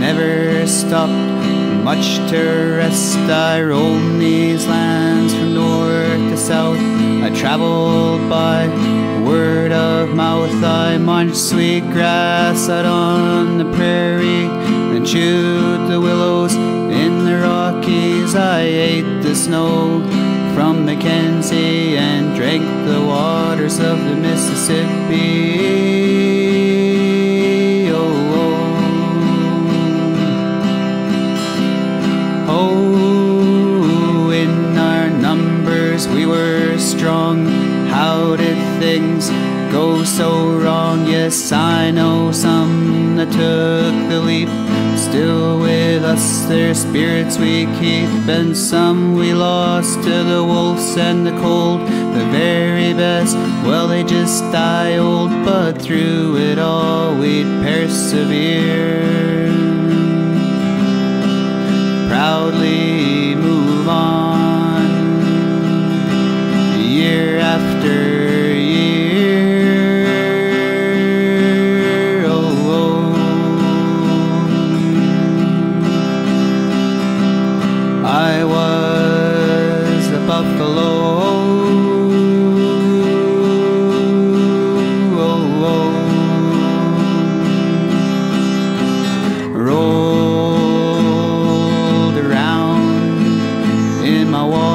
never stopped much to rest. I roamed these lands from north to south. I traveled by word of mouth. I munched sweet grass out on the prairie and chewed the willows in the Rockies. I ate the snow from Mackenzie and drank the waters of the Mississippi. Oh. In our numbers we were strong. How did things go so wrong? Yes, I know some that took the leap. Still with us, their spirits we keep, and some we lost to the wolves and the cold. The very best, well, they just die old, but through it all we'd persevere. Proudly my wallow.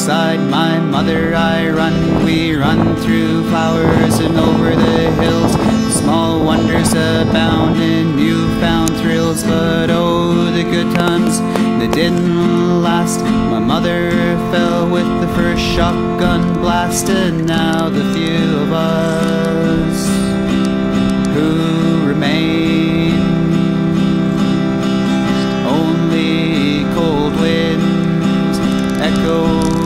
Alongside my mother I run. We run through flowers and over the hills. Small wonders abound in newfound thrills, but oh, the good times that didn't last. My mother fell with the first shotgun blast, and now the few of us who remain. Only cold winds echo